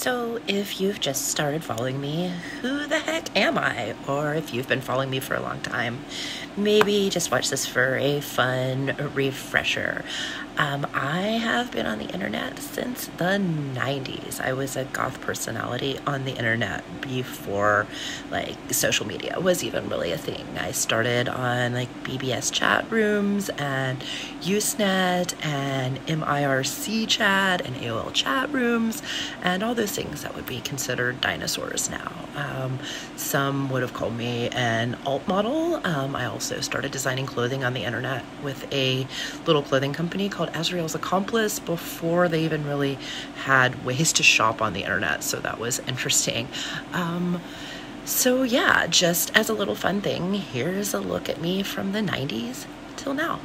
So, if you've just started following me, who the heck am I? Or if you've been following me for a long time, maybe just watch this for a fun refresher. Um, I have been on the internet since the 90s. I was a goth personality on the internet before like social media was even really a thing. I started on like BBS chat rooms and Usenet and MIRC chat and AOL chat rooms and all those things that would be considered dinosaurs now. Um, some would have called me an alt model. Um, I also started designing clothing on the internet with a little clothing company called Azrael's Accomplice before they even really had ways to shop on the internet. So that was interesting. Um, so, yeah, just as a little fun thing, here's a look at me from the 90s till now.